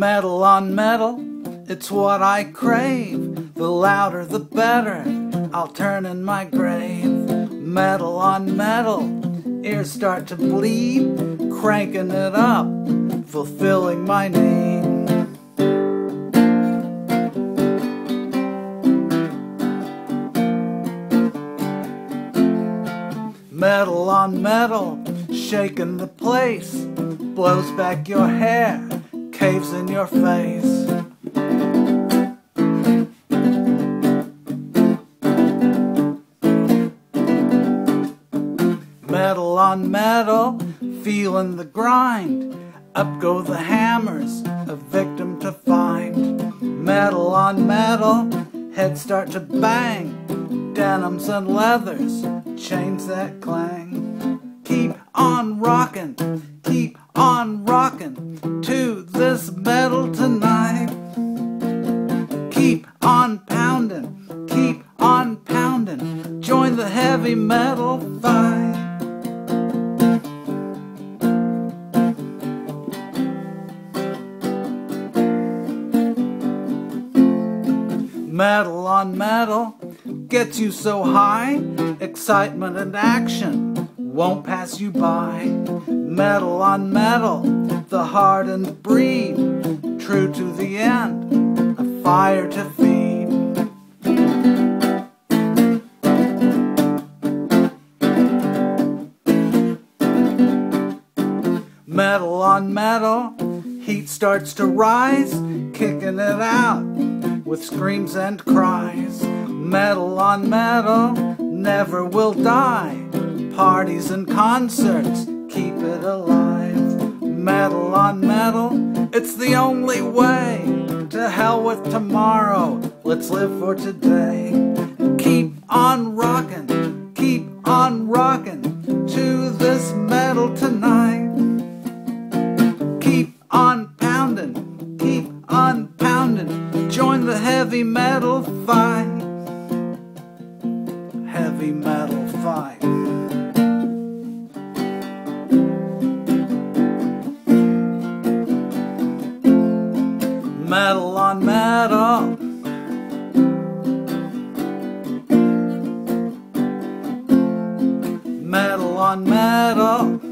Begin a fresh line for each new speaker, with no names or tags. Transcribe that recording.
Metal on metal, it's what I crave. The louder the better, I'll turn in my grave. Metal on metal, ears start to bleed. Cranking it up, fulfilling my need. Metal on metal, shaking the place, blows back your hair, caves in your face. Metal on metal, feeling the grind. Up go the hammers, a victim to find. Metal on metal, heads start to bang. Denims and leathers, chains that clang. Keep on rocking, heavy metal fight. Metal on metal gets you so high, excitement and action won't pass you by. Metal on metal, the hardened breed, true to the end, a fire to feed. Metal on metal, heat starts to rise, kicking it out with screams and cries. Metal on metal, never will die. Parties and concerts, keep it alive. Metal on metal, it's the only way. To hell with tomorrow, let's live for today. Keep on rocking, keep on rocking on pounding, keep on pounding. Join the heavy metal fight. Heavy metal fight. Metal on metal. Metal on metal.